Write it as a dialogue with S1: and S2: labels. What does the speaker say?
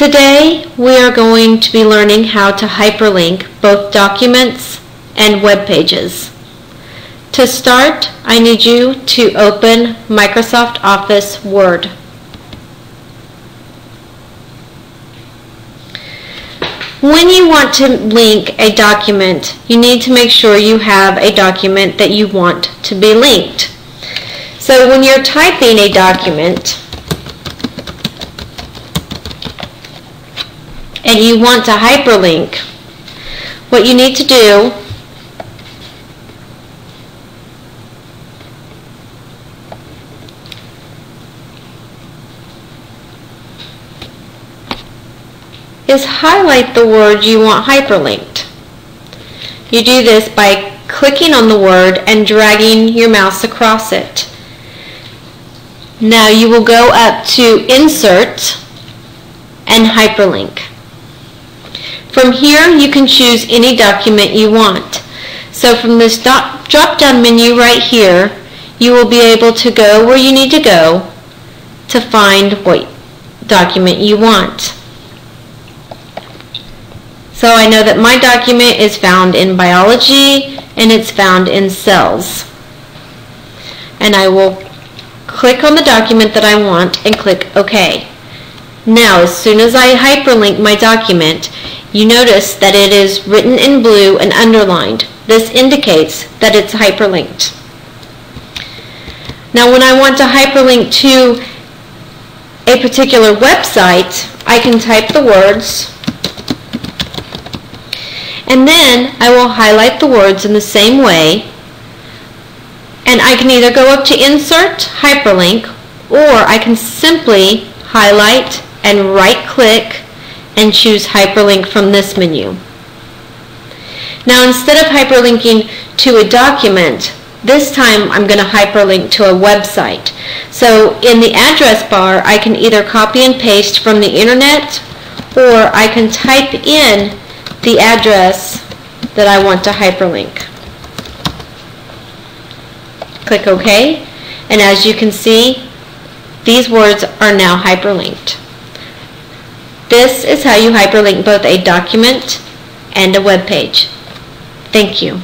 S1: Today we are going to be learning how to hyperlink both documents and web pages. To start, I need you to open Microsoft Office Word. When you want to link a document, you need to make sure you have a document that you want to be linked. So when you're typing a document, and you want to hyperlink, what you need to do is highlight the word you want hyperlinked. You do this by clicking on the word and dragging your mouse across it. Now you will go up to Insert and Hyperlink. From here, you can choose any document you want. So from this drop-down menu right here, you will be able to go where you need to go to find what document you want. So I know that my document is found in biology and it's found in cells. And I will click on the document that I want and click OK. Now, as soon as I hyperlink my document, you notice that it is written in blue and underlined. This indicates that it's hyperlinked. Now when I want to hyperlink to a particular website, I can type the words and then I will highlight the words in the same way and I can either go up to Insert, Hyperlink, or I can simply highlight and right click and choose hyperlink from this menu. Now instead of hyperlinking to a document, this time I'm going to hyperlink to a website. So in the address bar, I can either copy and paste from the internet or I can type in the address that I want to hyperlink. Click OK, and as you can see, these words are now hyperlinked. This is how you hyperlink both a document and a web page. Thank you.